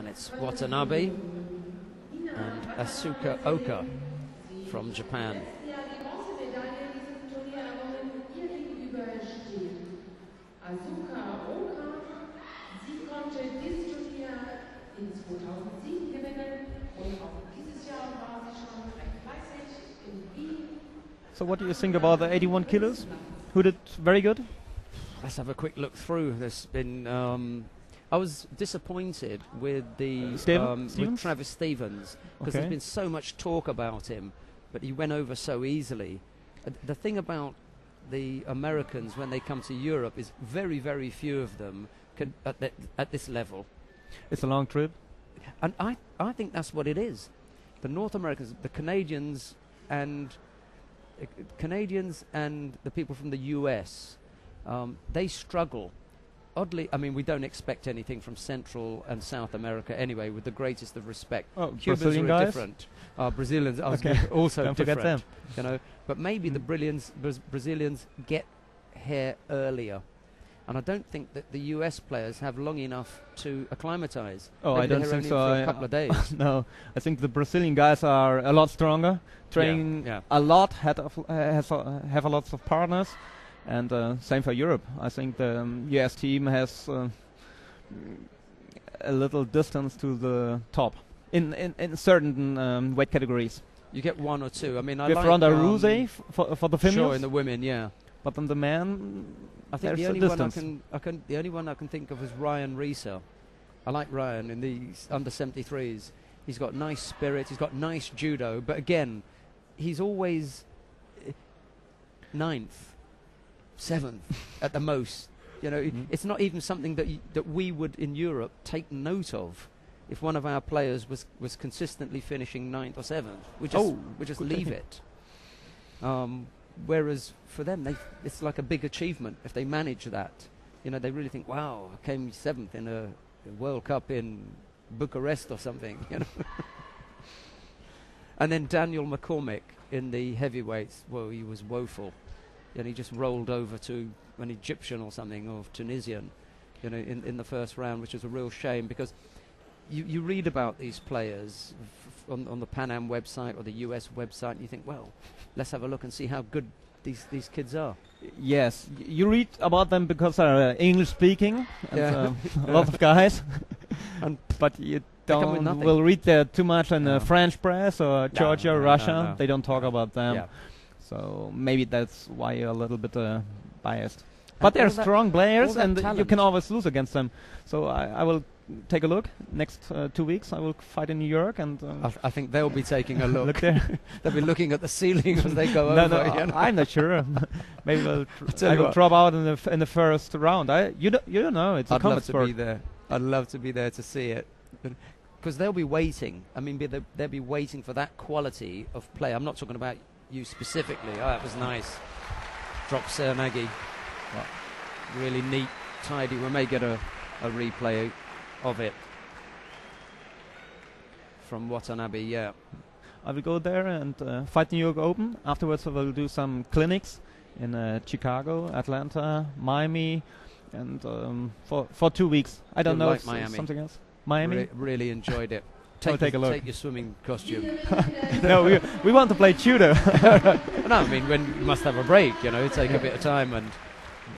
And it's Watanabe and Asuka Oka from Japan. Ja, die Bronzemedaille in diesem Turnier errungen ihr gegenüber steht. Asuka Oka, sie konnte dieses Turnier in 2007 gewinnen und auch dieses Jahr war sie schon recht fleißig in Wien. So what do you think about the 81 kilos? Who did very good? Let's have a quick look through. There's been. Um, I was disappointed with the Steven- um, with Travis Stevens because Okay. there's been so much talk about him, but he went over so easily. Uh, the thing about the Americans when they come to Europe is very, very few of them can at, at this level. It's a long trip. And I, I think that's what it is. The North Americans, the Canadians, and uh, Canadians and the people from the US, um, they struggle. Oddly, I mean, we don't expect anything from Central and South America anyway, with the greatest of respect. Oh, Cubans Brazilian are guys. different. Uh, Brazilians are Okay. also Don't forget different. them. You know, but maybe the Mm. Brazilians, Brazilians get here earlier. And I don't think that the US players have long enough to acclimatise. Oh, Maybe I don't think so. A couple of days. no, I think the Brazilian guys are a lot stronger, training yeah. a lot, had of, uh, has, uh, have a lot of partners, and uh, same for Europe. I think the um, US team has uh, a little distance to the top in in, in certain um, weight categories. You get one or two. I mean, I With like Ronda um, Rousey for for the Sure, females, in the women, yeah. but on the men, I think the only one I can, I can, the only one I can think of is Ryan Reser. I like Ryan in these under 73s. He's got nice spirit. He's got nice judo, but again, he's always eh, ninth, seventh at the most. You know, Mhm. it's not even something that y- that we would in Europe take note of. If one of our players was, was consistently finishing ninth or seventh, we just Oh, we just leave technique. it. Um, whereas for them, they it's like a big achievement if they manage that. You know, they really think, "Wow, I came seventh in a, a World Cup in Bucharest or something." You know. and then Daniel McCormick in the heavyweights. Well, he was woeful, and he just rolled over to an Egyptian or something or Tunisian. You know, in in the first round, which is a real shame because. You, you read about these players f- on, on the Pan Am website or the US website, and you think, well, let's have a look and see how good these, these kids are. yes, y- you read about them because they're uh, English speaking, Yeah. uh, a lot of guys, And but you don't will read there too much in No. the French press or Georgia, no, no, Russia. no. They don't talk about them. yeah. So maybe that's why you're a little bit uh, biased. But they're strong players, all that and you can always lose against them. So I, I will take a look. Next uh, two weeks, I will fight in New York, and uh, I, th- I think they'll be taking a look. look there. they'll be looking at the ceiling as they go no, over. no, you know. I, am not sure. maybe we'll tr- tell I will drop out in the f- in the first round. I you don't you don't know. It's a I'd combat love to sport. be there. I'd love to be there to see it. Because they'll be waiting. I mean, be the, they'll be waiting for that quality of play. I'm not talking about you specifically. Oh, that was nice. Drop seoi nage. Really neat, tidy. We may get a, a replay of it from Watanabe, yeah. I will go there and uh, fight New York Open. Afterwards, I will do some clinics in uh, Chicago, Atlanta, Miami, and um, for for two weeks. I don't know like Miami. something else. Miami. Re- really enjoyed it. Take, take a look. take your swimming costume. no, we we want to play judo. no, I mean when you must have a break, you know, take a bit of time and